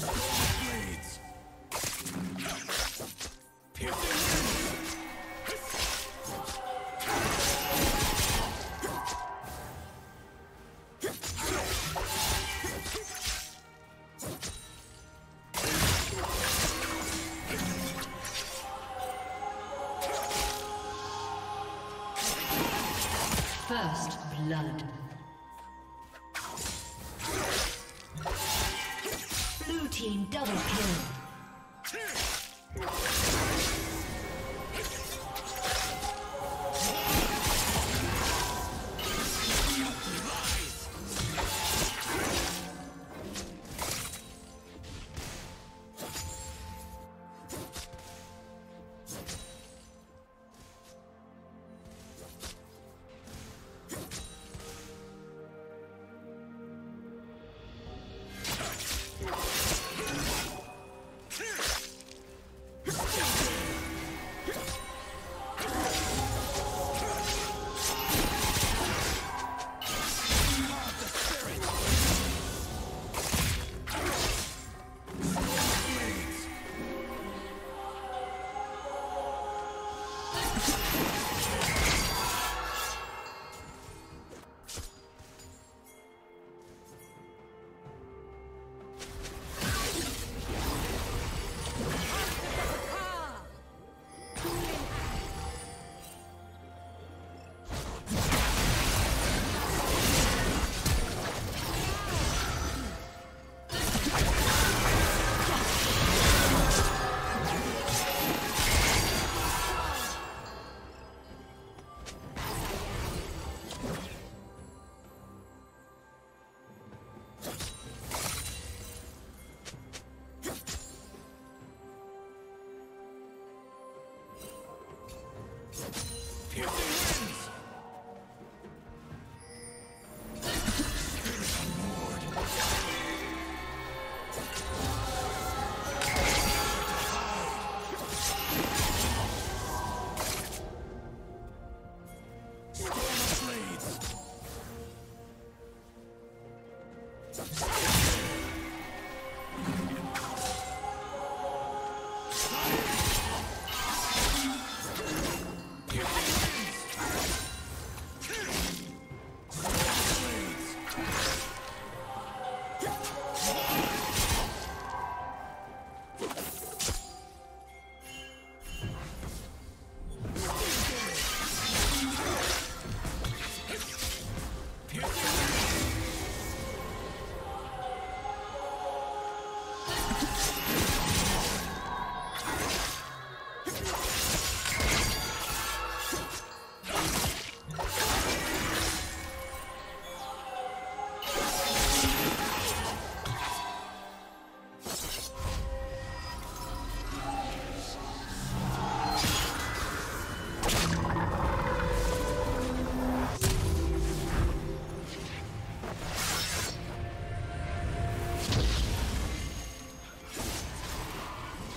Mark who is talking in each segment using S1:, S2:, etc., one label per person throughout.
S1: Blades.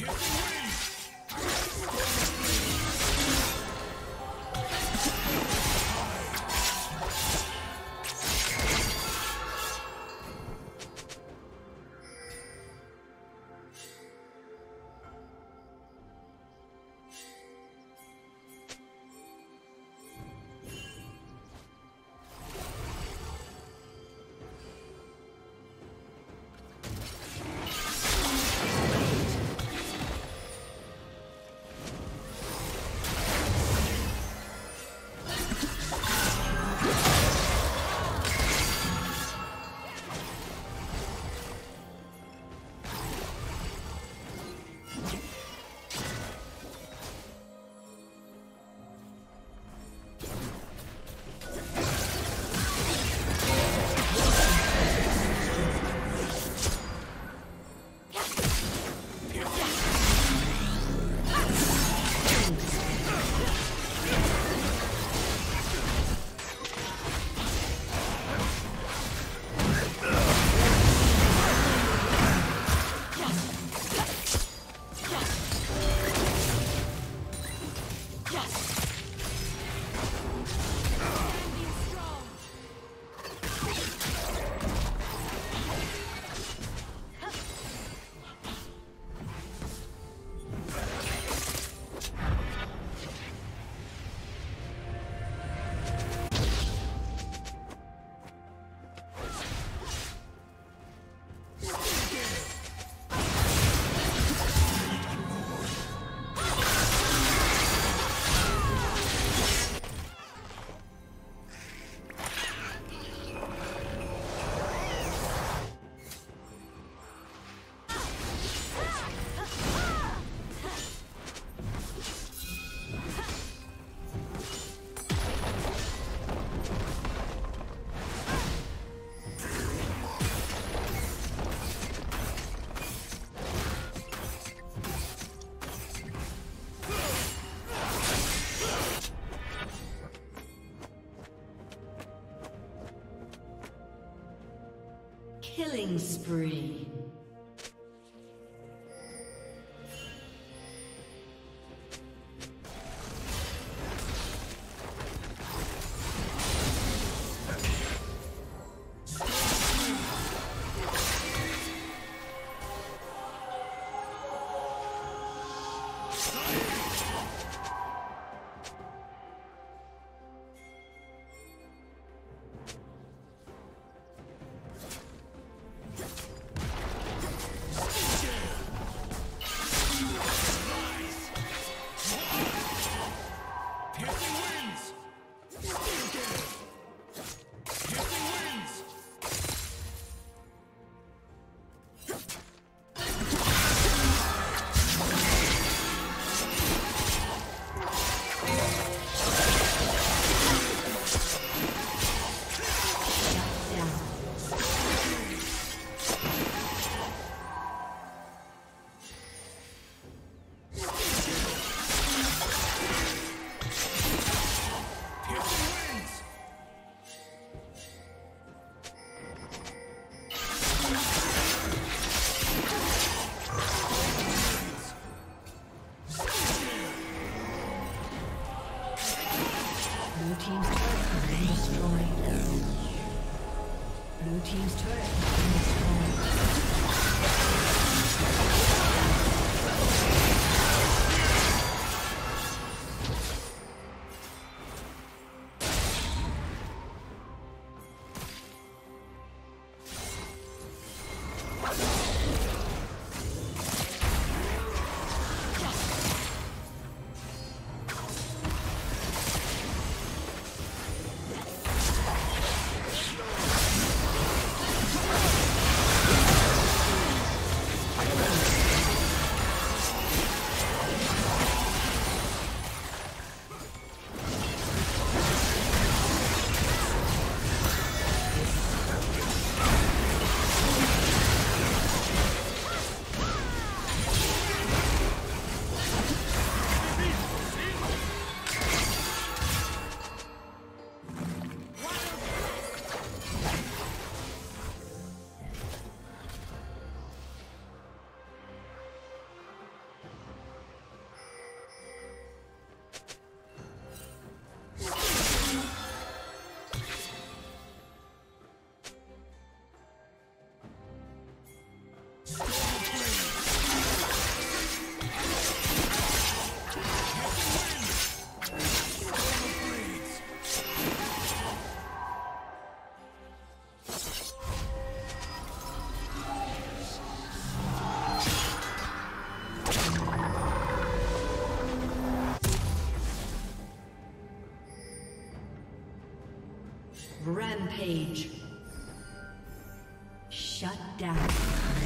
S2: Here we go. Killing spree. Rampage. Shut down.